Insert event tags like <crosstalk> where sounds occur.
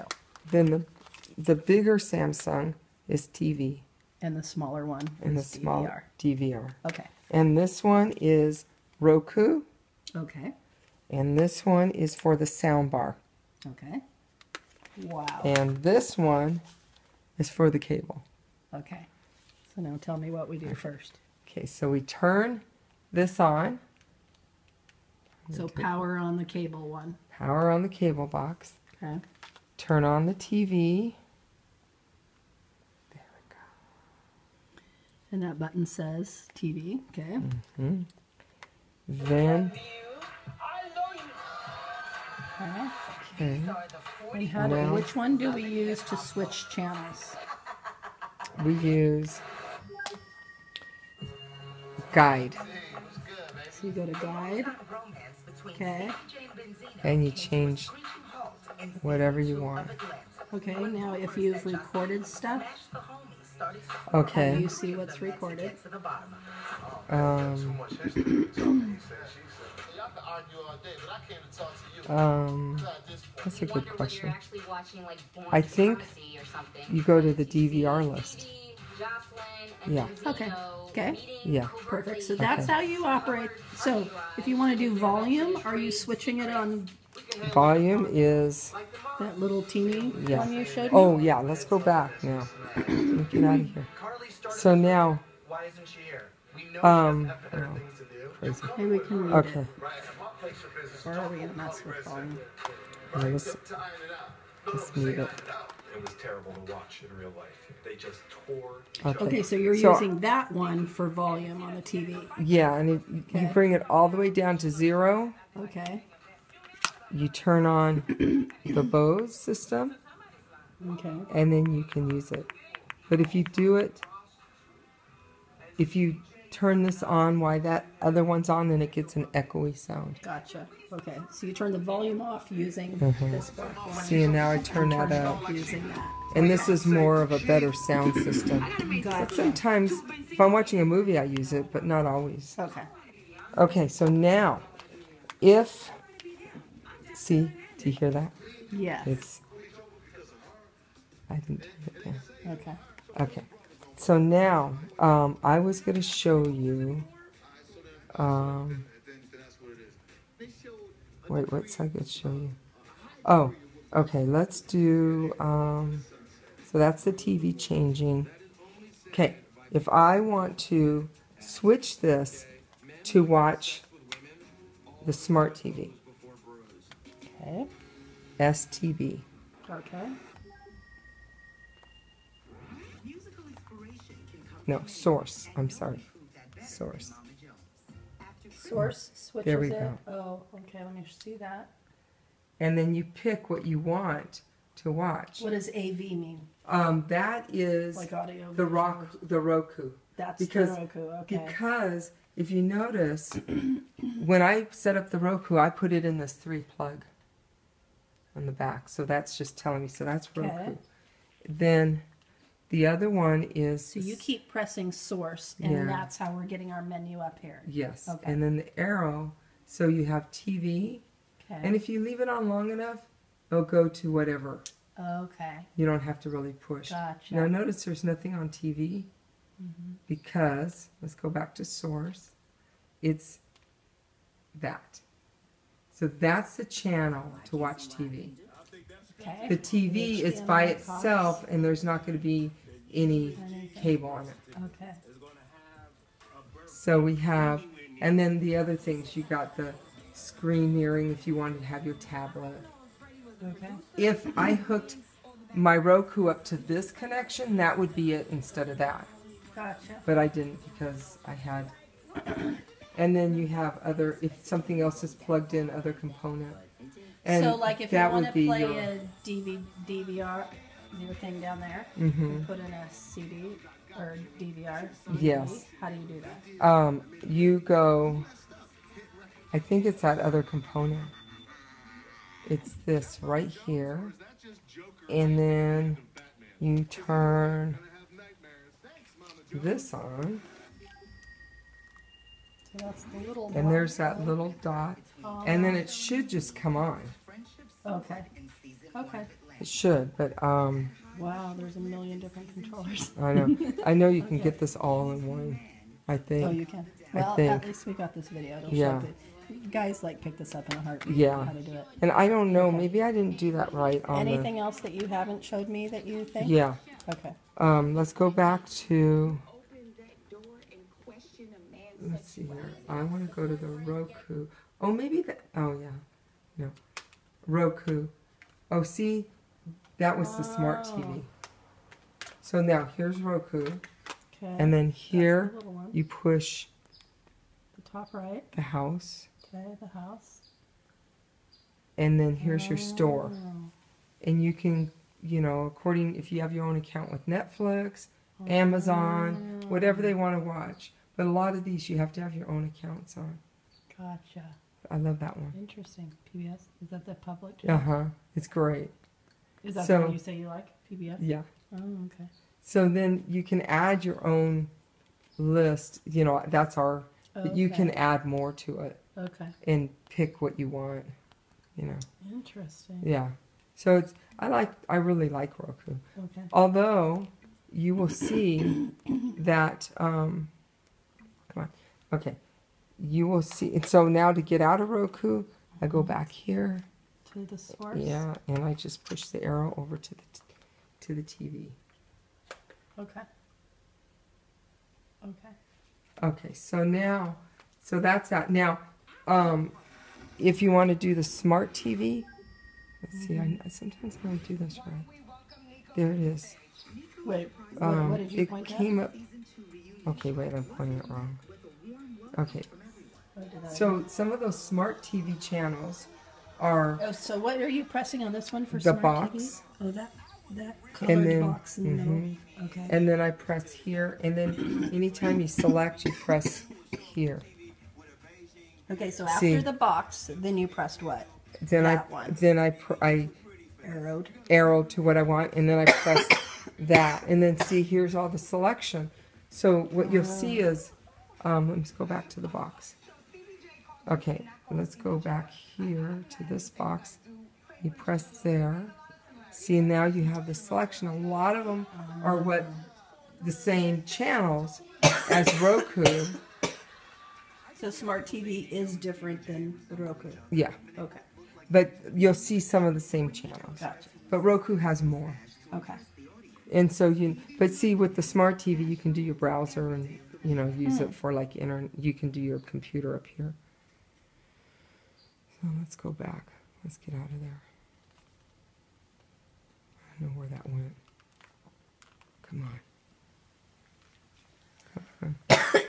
go. Then the the bigger Samsung is TV, And the smaller one and the is small DVR. DVR. Okay. And this one is Roku, Okay. and this one is for the sound bar. Okay. Wow. And this one is for the cable. Okay. So now tell me what we do first. Okay, so we turn this on, So power on the cable one. power on the cable box, Okay. Turn on the TV. There we go. And that button says TV. Okay. Mm-hmm. Then, Okay. okay, And how do, Now- which one do we use to switch channels? we use guide, So you go to guide. Okay. and you change whatever you want. Okay. Now if you've recorded stuff, how Okay, you see what's recorded? um, um, that's a good question. I think you go to the DVR list. Yeah. Okay. Okay. Yeah. Perfect. So that's Okay. how you operate. So if you want to do volume, are you switching it on Volume is, that little teeny Yeah. one you showed me? oh yeah, let's go back now. Get out of here. So now, Why isn't she here? We know Um, she has better oh. things to do. crazy. Maybe we can read Okay, it. Right, and what place your business Or are we going to mess with volume? now let's, let's mute it. It was terrible to watch in real life. They just tore. Okay. Okay, so you're So- using that one for volume on the TV. Yeah, and it, you bring it all the way down to zero. Okay. You turn on the Bose system, Okay. and then you can use it. But if you do it, if you turn this on while that other one's on, then it gets an echoey sound. Gotcha. Okay. So you turn the volume off using this black one. Mm-hmm. See, and now I turn that up. Using that. And this is more of a better sound system. But sometimes, if I'm watching a movie, I use it, but not always. Okay. Okay, so now, if, see, do you hear that? Yes. It's, I didn't turn it down. Okay. Okay, so now, um, I was gonna show you, um, wait, what's I gonna show you? Oh, okay, let's do, um, so that's the TV changing. Okay, if I want to switch this to watch the smart TV, Okay. STB. Okay. No, source. I'm sorry. Source. Source switches There we it. Oh, okay. Let me see that. And then you pick what you want to watch. What does AV mean? Um, that is Like audio. the rock, the Roku. That's because- the Roku. Okay. Because if you notice, <coughs> when I set up the Roku, I put it in this three plug on the back. So that's just telling me. So that's Roku. Okay. Then the other one is. So you keep pressing source, and Yeah. that's how we're getting our menu up here. Yes. Okay. And then the arrow. So you have TV. Okay. And if you leave it on long enough, it'll go to whatever. okay. You don't have to really push. Gotcha. Now notice there's nothing on TV Mm-hmm. because let's go back to source. It's that. So that's the channel to watch TV. Okay. The TV is by HDMI itself and there's not going to be any cable on it. Okay. So we have, and then the other things you got the screen mirroring if you wanted to have your tablet. Okay. If I hooked my Roku up to this connection, that would be it instead of that. Gotcha. but I didn't because I had. And then you have other, if something else is plugged in, other component. And so, like, if you want to play your- a DV, DVR, your thing down there, Mhm. put in a CD or DVR. Yes. How do you do that? Um, you go. I think it's that other component. It's this right here, and then you turn this on, that's the little. and there's that little dot, and then it should just come on. Okay. Okay. It should, but um, Wow, there's a million different controllers. <laughs> I know. I know you can get this all in one. I think. Oh, you can. I Well, think. at least we got this video. It'll Yeah. show that guys like pick this up in a heartbeat. Yeah. How to do it. And I don't know. Maybe I didn't do that right on Anything else that you haven't showed me that you think? Yeah. Okay. Um, let's go back to. Open that door and question a man's Let's see here. I want to go to the Roku. Oh, maybe the... Oh, yeah. No. Roku. Oh, see, that was the smart TV. So now here's Roku, Okay. and then That's the here you push the top right. the house, Okay, the house. and then here's your store. Oh. And you can, you know, according if you have your own account with Netflix, oh. Amazon, whatever they want to watch. But a lot of these you have to have your own accounts on. Gotcha. I love that one. Interesting. PBS. Is that the public? Uh huh. It's great. Is that so- the one you say you like? PBS. Yeah. Oh, okay. So then you can add your own list. You know, that's our. Okay. You can add more to it Okay. and pick what you want. You know. Interesting. Yeah. So it's. I like. I really like Roku. Okay. Although you will see that. Um. Okay. You will see. And so now to get out of Roku, I go back here. To the source. Yeah, and I just push the arrow over to the t- to the TV. Okay. Okay. Okay, so now, so that's that. Now, um, if you want to do the smart TV, let's see. I, I sometimes I don't do this right. There it is. Wait. Um, what did you it point came up. Okay, wait, I'm pointing it wrong. Okay, What did I- so some of those smart TV channels are Oh, so what are you pressing on this one for The smart box. TV? Oh, that that colored then- box in the middle. Mm-hmm. Okay. and then I press here, and then anytime you select, you press here. okay. So see. after the box, then you pressed what? Then That I one. then I pr- I Arrowed. arrow to what I want, and then I press <coughs> that, and then see here's all the selection. So what you'll see oh. is, um, let's go back to the box. Okay, let's go back here to this box. You press there. See now you have the selection. A lot of them are what the same channels as Roku. So smart TV is different than Roku. Yeah, Okay. but you'll see some of the same channels. Gotcha. But Roku has more. Okay. And so you, but see, with the smart TV, you can do your browser and you know, use mm. it hmm. for like inner, you can do your computer up here. So let's go back. Let's get out of there. I don't know where that went. Come on. Come on.